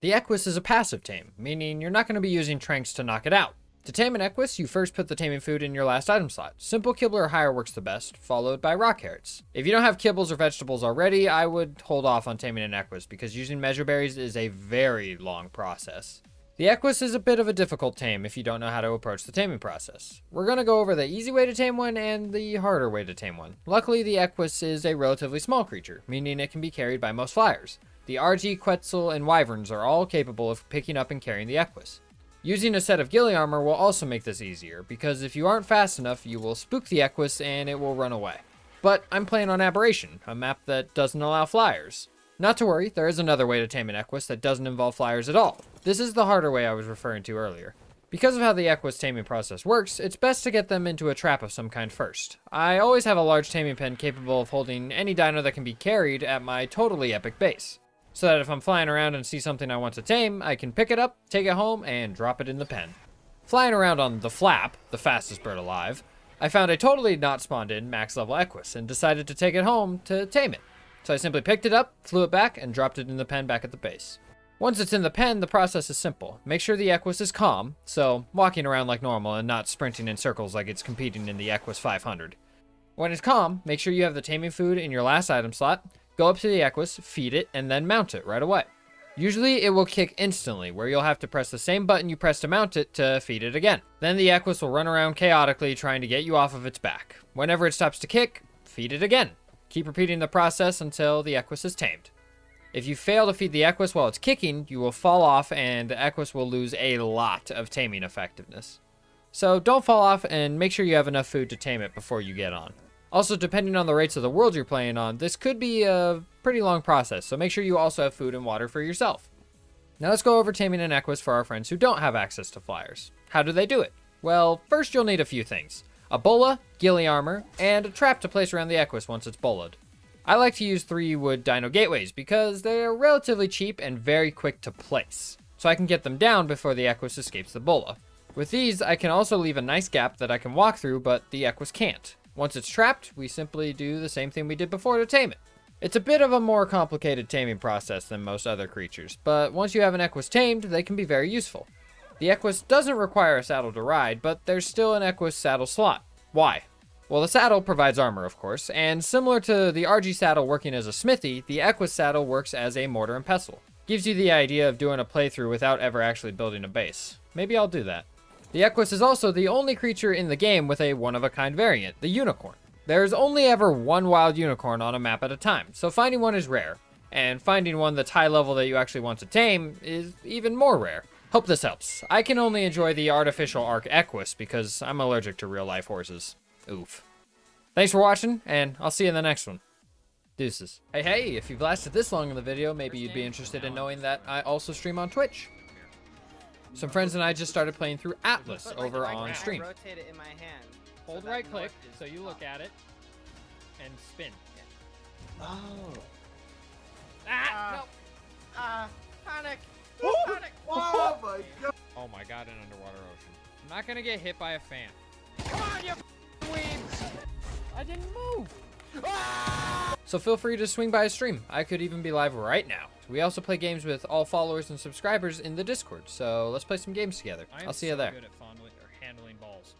The Equus is a passive tame, meaning you're not going to be using Tranqs to knock it out. To tame an Equus, you first put the taming food in your last item slot. Simple kibble or higher works the best, followed by rock carrots. If you don't have kibbles or vegetables already, I would hold off on taming an Equus because using mejoberries is a very long process. The Equus is a bit of a difficult tame if you don't know how to approach the taming process. We're going to go over the easy way to tame one and the harder way to tame one. Luckily, the Equus is a relatively small creature, meaning it can be carried by most flyers. The Argy, Quetzal, and Wyverns are all capable of picking up and carrying the Equus. Using a set of ghillie armor will also make this easier, because if you aren't fast enough, you will spook the Equus and it will run away. But I'm playing on Aberration, a map that doesn't allow flyers. Not to worry, there is another way to tame an Equus that doesn't involve flyers at all. This is the harder way I was referring to earlier. Because of how the Equus taming process works, it's best to get them into a trap of some kind first. I always have a large taming pen capable of holding any dino that can be carried at my totally epic base so that if I'm flying around and see something I want to tame, I can pick it up, take it home, and drop it in the pen. Flying around on the Flap, the fastest bird alive, I found a totally not spawned in max level Equus and decided to take it home to tame it. So I simply picked it up, flew it back, and dropped it in the pen back at the base. Once it's in the pen, the process is simple. Make sure the Equus is calm, so walking around like normal and not sprinting in circles like it's competing in the Equus 500. When it's calm, make sure you have the taming food in your last item slot, Go up to the Equus, feed it, and then mount it right away. Usually it will kick instantly, where you'll have to press the same button you pressed to mount it to feed it again. Then the Equus will run around chaotically trying to get you off of its back. Whenever it stops to kick, feed it again. Keep repeating the process until the Equus is tamed. If you fail to feed the Equus while it's kicking, you will fall off and the Equus will lose a lot of taming effectiveness. So don't fall off and make sure you have enough food to tame it before you get on. Also, depending on the rates of the world you're playing on, this could be a pretty long process, so make sure you also have food and water for yourself. Now let's go over taming an Equus for our friends who don't have access to flyers. How do they do it? Well, first you'll need a few things. A bola, ghillie armor, and a trap to place around the Equus once it's bolaed. I like to use three wood dino gateways because they're relatively cheap and very quick to place, so I can get them down before the Equus escapes the bola. With these, I can also leave a nice gap that I can walk through, but the Equus can't. Once it's trapped, we simply do the same thing we did before to tame it. It's a bit of a more complicated taming process than most other creatures, but once you have an Equus tamed, they can be very useful. The Equus doesn't require a saddle to ride, but there's still an Equus saddle slot. Why? Well, the saddle provides armor, of course, and similar to the Argy saddle working as a smithy, the Equus saddle works as a mortar and pestle. Gives you the idea of doing a playthrough without ever actually building a base. Maybe I'll do that. The Equus is also the only creature in the game with a one-of-a-kind variant, the Unicorn. There's only ever one wild unicorn on a map at a time, so finding one is rare. And finding one that's high level that you actually want to tame is even more rare. Hope this helps. I can only enjoy the artificial ARK Equus because I'm allergic to real life horses. Oof. Thanks for watching, and I'll see you in the next one. Deuces. Hey, hey, if you've lasted this long in the video, maybe you'd be interested in knowing that I also stream on Twitch. Some friends and I just started playing through Atlas over on stream. rotate it in my hand. Hold so right click so you look up. at it and spin. Oh. Ah! Ah, panic. Oh, Panic. oh my god. Oh my god, an underwater ocean. I'm not gonna get hit by a fan. Come on, you weebs! I didn't move! So feel free to swing by a stream. I could even be live right now. We also play games with all followers and subscribers in the Discord, so let's play some games together. I'll see you there. good at fondling or handling balls.